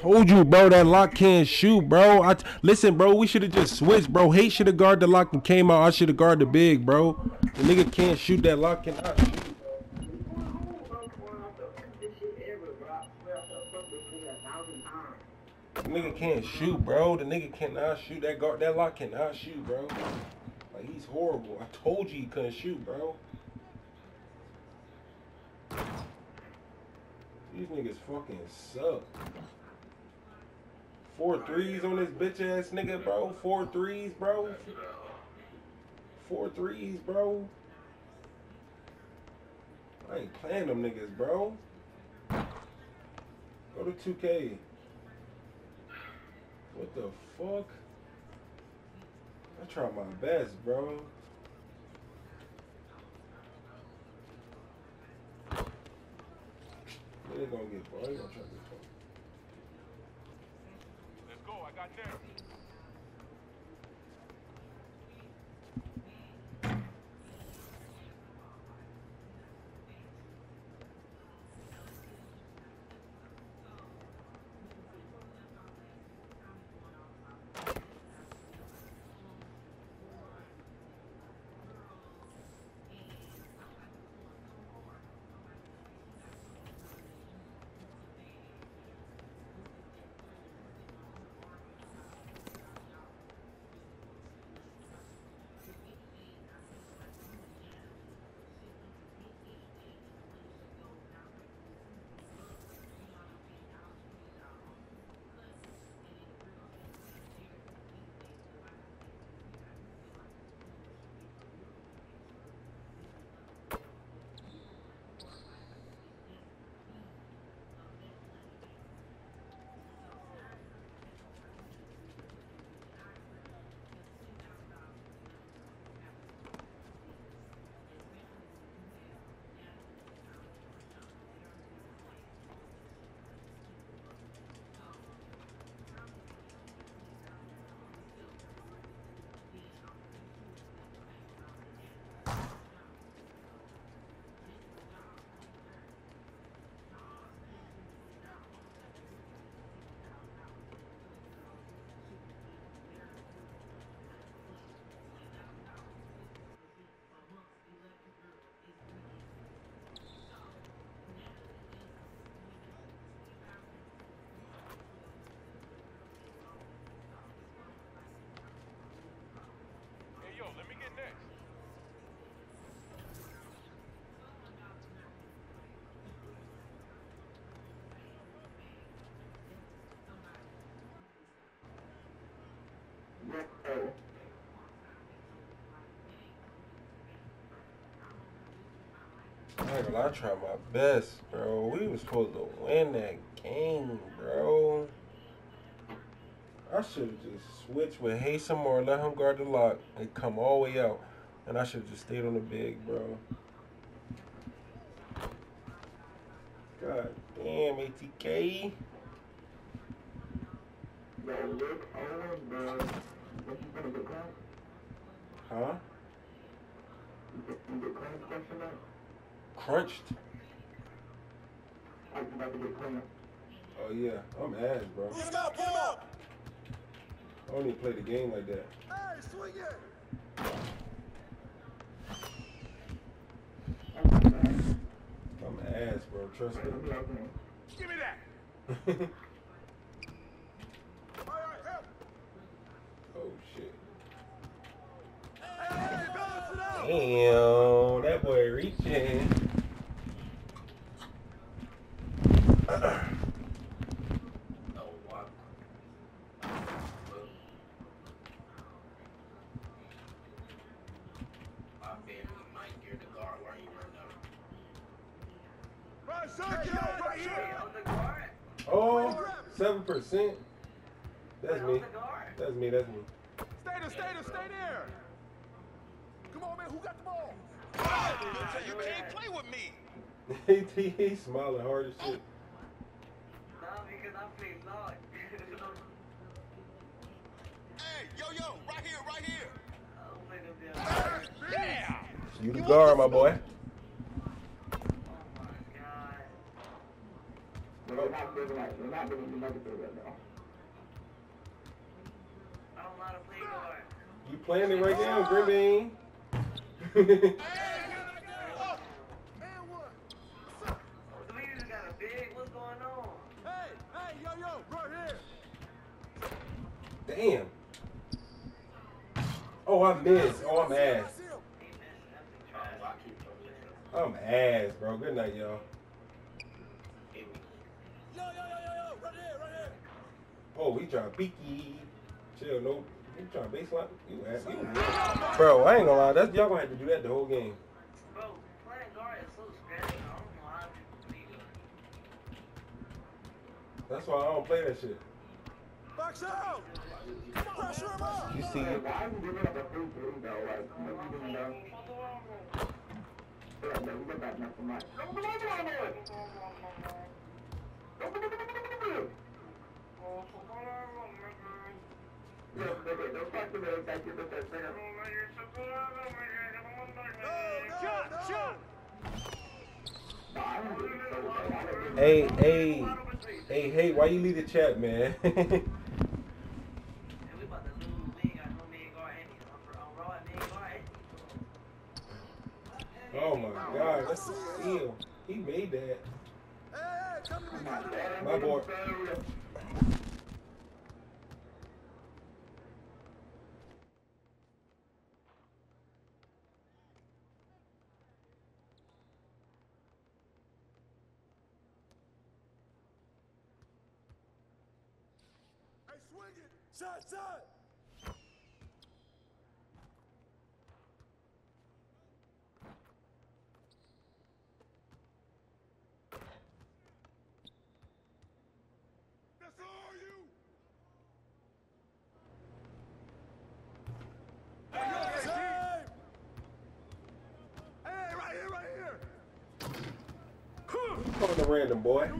Told you, bro, that lock can't shoot, bro. I listen, bro. We should have just switched, bro. Hate should have guarded the lock and came out. I should have guarded the big, bro. The nigga can't shoot that lock cannot shoot. The nigga can't shoot, bro. The nigga cannot shoot. That guard, that lock cannot shoot, bro. Like he's horrible. I told you he couldn't shoot, bro. These niggas fucking suck. Four threes on this bitch ass nigga, bro. Four threes, bro. Four threes, bro. I ain't playing them niggas, bro. Go to 2K. What the fuck? I try my best, bro. They gonna get, bro. They gonna try to get. Got there. Gonna I tried my best, bro. We was supposed to win that game, bro. I should have just switched with Haysom or let him guard the lock and come all the way out. And I should have just stayed on the big, bro. God damn, ATK. Huh? Crunched? Oh yeah, I'm ass, bro. I don't even play the game like that. I'm ass, bro. Trust me. Give me that. oh shit. Damn, that boy reaching. Oh, seven percent. That's me. That's me. That's me. Stay there, stay there, stay there. Come on, man. Who got the ball? You can't play with me. he, he smiling hard as shit. No, because I play Lord. Hey, yo, yo, right here, right here. I don't play no damn. Yeah. You the guard, my boy. Oh my god. Oh, not giving like they're not giving me nuggets right now. I don't know how to play guard. You playing it right now, Green Bean? And one. So we just got a big. What's going on? Hey, hey, yo, yo, right here. Damn. Oh, I missed. Oh, I'm ass. That's him. He missed. That's the trash. I'm ass, bro. Good night, y'all. Yo, yo, yo, yo, yo, right here, right here. Oh, he trying beaky. Chill, no. He trying baseline. You ass. You Bro, I ain't gonna lie. That's y'all gonna have to do that the whole game. Bro, playing guard is so scary. I don't know how people play. That's why I don't play that shit. Box out. Pressure him up. You see Hey, it? Do it. Hey, hey, hey, hey, why you leave the chat, man? Oh my god, that's a steal. He made that. My boy. Hey, swing it. Shot, shot. That's all you. Hey, yo, hey, Hey, right here, right here. Huh. Calling the random boy.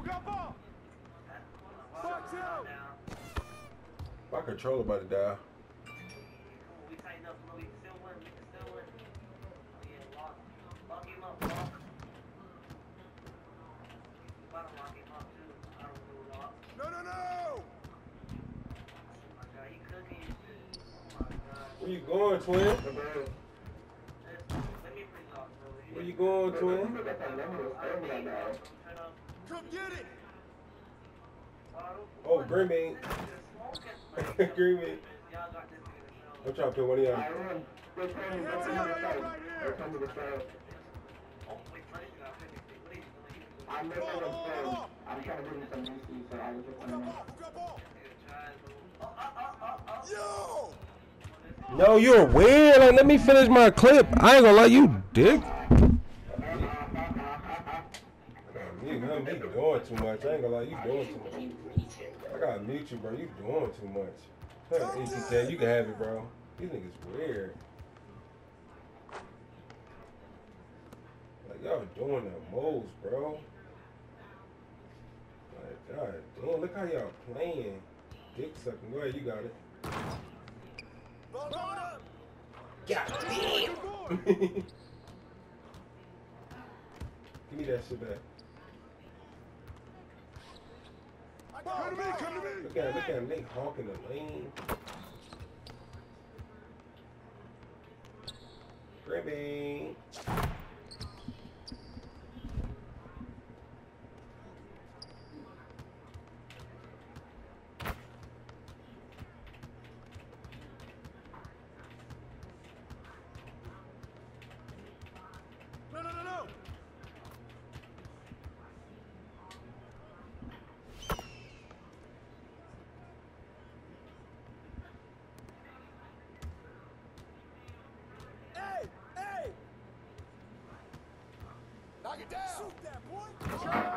My controller about to die. we tighten up so we still win. We can still win. Oh yeah, lock, lock him up, lock. We about to lock him up too. I don't know lock. No, no, no. Oh my god, he cooking and. Oh my god. Where you going, twin? Let's- me free lock, bro. Where you going, twin? Look at that number. Stand that guy. Turn up. Come get it. Oh, Green Bean. Green Bean. Y'all got this nigga I'm trying to put one of y'all. I run. They're coming That's to it, the right south. here. They're coming to the south. Wait, Sonny got 50. What are you doing? I'm making Hold them on, friends. hold. I'm trying to give some UC, so I was just Who got saying. ball? Who got ball? nigga tries, bro. Oh. Yo. No, you're weird. Like, let me finish my clip. I ain't gonna lie, you dick. You, him, he doing too much. I ain't gonna lie, you doing too much. I gotta mute you, bro. You doing too much. Huh, you can have it, bro. These niggas weird. Like y'all doing the most, bro. Like God damn, look how y'all playing. Dick sucking. Go ahead, you got it. Ball going up. God boy. Give me that shit back. Come to me, come to me. Look at look at him. They hawking the lane. Grimmy. Down. Shoot that boy.